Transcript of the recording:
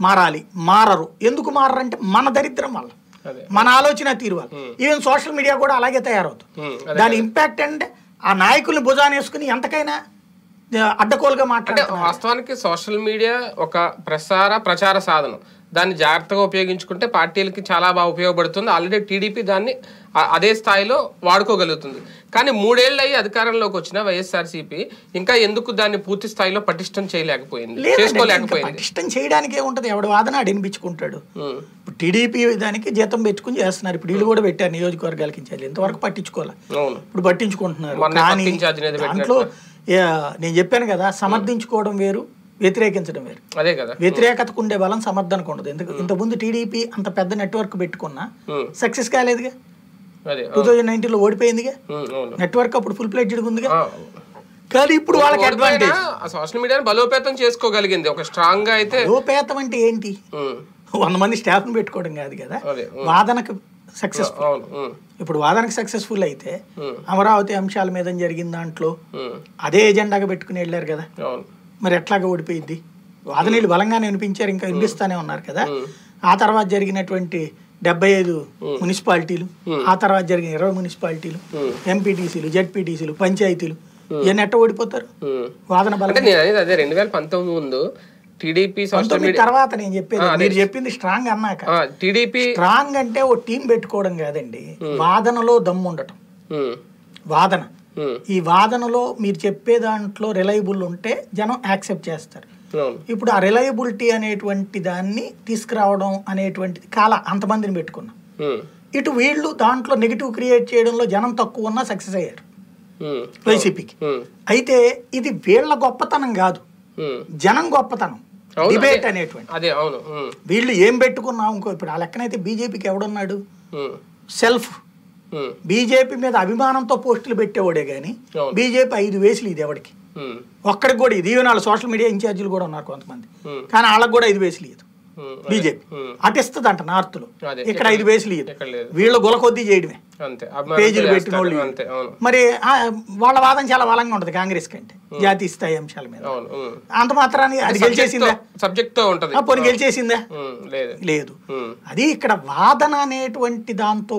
మారాలి మారరు. ఎందుకు మారరంటే మన దరిద్రం వల్ల. మన ఆలోచన తీరు వల్ల. ఈవెన్ సోషల్ మీడియా కూడా అలాగే తయారవుతుంది. దాని ఇంపాక్ట్ అంటే ఆ నాయకుల్ని భుజాన్ని వేసుకుని ఎంతకైనా అడ్డకోలుగా మాట్లాడుతున్నారు వాస్తవానికి సోషల్ మీడియా ఒక ప్రసార ప్రచార సాధనం. దాన్ని జాగ్రత్తగా ఉపయోగించుకుంటే పార్టీలకి చాలా బాగా ఉపయోగపడుతుంది. ఆల్రెడీ టీడీపీ దాన్ని అదే స్థాయిలో వాడుకోగలుగుతుంది. కానీ మూడేళ్ళు అయ్యి అధికారంలోకి వచ్చిన వైఎస్ఆర్సీపీ ఇంకా ఎందుకు దాన్ని పూర్తి స్థాయిలో పటిష్టం చేయలేకపోయింది? చేసుకోలేకపోయింది. పటిష్టం చేయడానికే ఉంటది. ఎవడి వాదన ఉమ్, ఇప్పుడు టీడీపీ దానికి జీతం పెట్టుకుని చేస్తున్నారు. ఇప్పుడు వీళ్ళు కూడా పెట్టారు నియోజకవర్గాలకి ఇంతవరకు పట్టించుకోవాలి? ఇప్పుడు పట్టించుకుంటున్నారు. దాంట్లో నేను చెప్పాను కదా సమర్థించుకోవడం వేరు వ్యతిరేకించడం వేరు. అదే కదా. వ్యతిరేకతకు ఉండే బలం సమర్థనకు ఉండదు. ఎందుకు? ఇంతకుముందు టీడీపీ అంత పెద్ద నెట్వర్క్ పెట్టుకున్నా సక్సెస్ కాలేదుగా. టూ థౌజండ్ నైన్టీన్లో ఓడిపోయిందిగా. నెట్వర్క్ అప్పుడు ఫుల్ ప్లేటెడ్ ఉందిగా కానీ ఇప్పుడు వాళ్ళకి అడ్వాంటేజ్ సోషల్ మీడియాని బలోపేతం చేసుకోగలిగింది. ఒక స్ట్రాంగ్గా అయితే లోపేతం అంటే ఏంటి? వంద మంది స్టాఫ్ని పెట్టుకోవడం కాదు కదా. వాదనకు సక్సెస్ అవును ఉమ్, ఇప్పుడు వాదనకు సక్సెస్ఫుల్ అయితే అమరావతి అంశాల మీద జరిగిన దాంట్లో అదే ఎజెండాగా పెట్టుకుని వెళ్ళారు కదా. మరి ఎట్లాగా ఓడిపోయింది వాదనీళ్ళు బలంగానే వినిపించారు ఇంకా వినిపిస్తానే ఉన్నారు కదా. ఆ తర్వాత జరిగినటువంటి డెబ్బై ఐదు మున్సిపాలిటీలు ఆ తర్వాత జరిగిన ఇరవై మున్సిపాలిటీలు ఎంపీటీసీలు జెడ్పీటీసీలు పంచాయతీలు ఇవన్నీ ఎట్ట ఓడిపోతారు. వాదన బలం అదే రెండు వేల పంతొమ్మిది ముందు టీడీపీ సోషల్ మీడియా తర్వాత నేను చెప్పేది. మీరు చెప్పింది స్ట్రాంగ్ అన్నాక. టీడీపీ స్ట్రాంగ్ అంటే ఓ టీం పెట్టుకోవడం కాదండి. వాదనలో దమ్ము ఉండటం. వాదన. ఈ వాదనలో మీరు చెప్పే దాంట్లో రిలయబుల్ ఉంటే జనం యాక్సెప్ట్ చేస్తారు. ఇప్పుడు ఆ రిలయబిలిటీ అనేటువంటి దాన్ని తీసుకురావడం అనేటువంటిది కాల అంతమందిని పెట్టుకున్నాం. ఇటు వీళ్ళు దాంట్లో నెగిటివ్ క్రియేట్ చేయడంలో జనం తక్కువ ఉన్నా సక్సెస్ అయ్యారు. వైసీపీకి. అయితే ఇది వీళ్ళ గొప్పతనం కాదు. జనం గొప్పతనం. డిబేట్. అనేటువంటి. అదే అవును వీళ్ళు ఏం పెట్టుకున్నాం ఇంకో ఇప్పుడు ఆ లెక్కనైతే బీజేపీకి ఎవడున్నాడు? సెల్ఫ్. బీజేపీ మీద అభిమానంతో పోస్టులు పెట్టేవాడే కానీ. బీజేపీ ఐదు వేసులు ఇది ఎవడికి? ఒక్కడికి కూడా ఇది. ఈవెన్ వాళ్ళ సోషల్ మీడియా ఇన్ఛార్జీలు కూడా ఉన్నారు కొంతమంది. కానీ వాళ్ళకి కూడా ఐదు వేసులు అదే. బీజేపీ. అటిస్తుంది అంట నార్త్లో. అదే. ఇక్కడ ఐదు వేసులు ఇయ్యదు. వీళ్ళ గుల కొద్దీ చేయడమే పేజీలు పెట్టిన వాళ్ళు మరి వాళ్ళ వాదన చాలా బలంగా ఉంటుంది కాంగ్రెస్ కంటే జాతీయ స్థాయి అంశాల మీద. అంత మాత్రాన్ని అది గెలిచేసిందా? సబ్జెక్ట్తో ఉంటది. పోనీ గెలిచేసిందా? లేదు. అది ఇక్కడ వాదన అనేటువంటి దాంతో